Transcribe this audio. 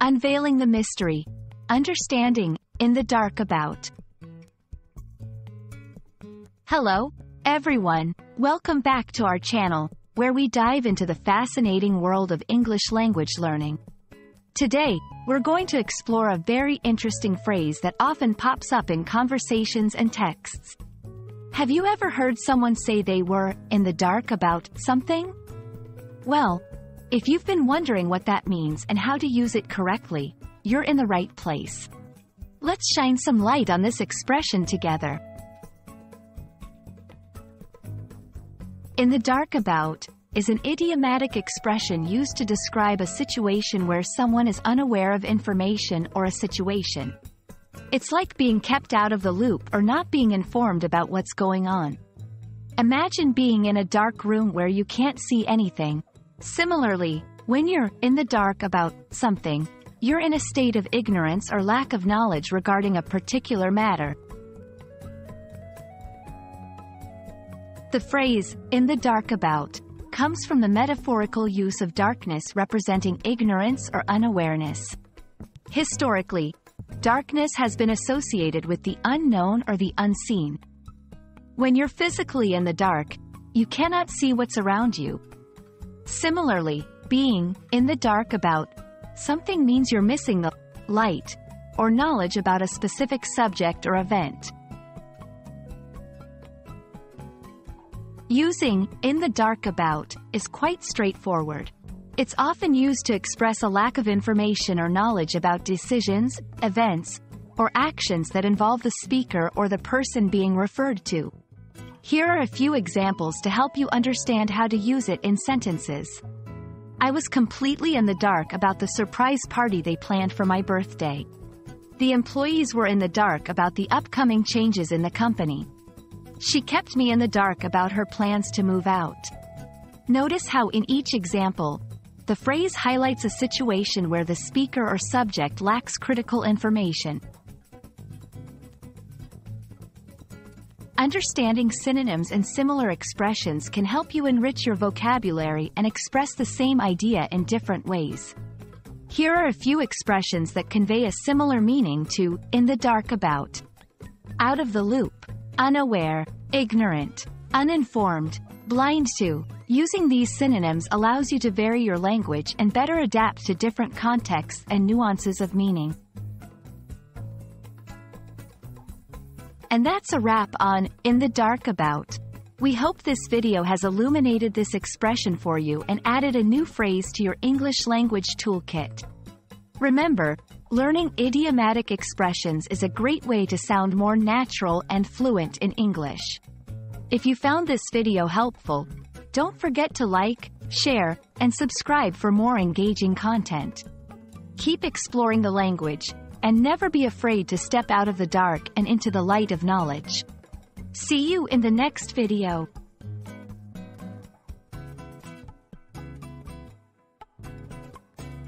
Unveiling the mystery. Understanding, in the dark about. Hello, everyone. Welcome back to our channel, where we dive into the fascinating world of English language learning. Today, we're going to explore a very interesting phrase that often pops up in conversations and texts. Have you ever heard someone say they were in the dark about something? Well, if you've been wondering what that means and how to use it correctly, you're in the right place. Let's shine some light on this expression together. In the dark about is an idiomatic expression used to describe a situation where someone is unaware of information or a situation. It's like being kept out of the loop or not being informed about what's going on. Imagine being in a dark room where you can't see anything. Similarly, when you're in the dark about something, you're in a state of ignorance or lack of knowledge regarding a particular matter. The phrase, in the dark about, comes from the metaphorical use of darkness representing ignorance or unawareness. Historically, darkness has been associated with the unknown or the unseen. When you're physically in the dark, you cannot see what's around you. Similarly, being in the dark about something means you're missing the light or knowledge about a specific subject or event. Using in the dark about is quite straightforward. It's often used to express a lack of information or knowledge about decisions, events, or actions that involve the speaker or the person being referred to. Here are a few examples to help you understand how to use it in sentences. I was completely in the dark about the surprise party they planned for my birthday. The employees were in the dark about the upcoming changes in the company. She kept me in the dark about her plans to move out. Notice how in each example, the phrase highlights a situation where the speaker or subject lacks critical information. Understanding synonyms and similar expressions can help you enrich your vocabulary and express the same idea in different ways. Here are a few expressions that convey a similar meaning to in the dark about. Out of the loop, unaware, ignorant, uninformed, blind to, Using these synonyms allows you to vary your language and better adapt to different contexts and nuances of meaning. And that's a wrap on In the Dark About. We hope this video has illuminated this expression for you and added a new phrase to your English language toolkit. Remember, learning idiomatic expressions is a great way to sound more natural and fluent in English. If you found this video helpful, don't forget to like, share, and subscribe for more engaging content. Keep exploring the language, and never be afraid to step out of the dark and into the light of knowledge. See you in the next video.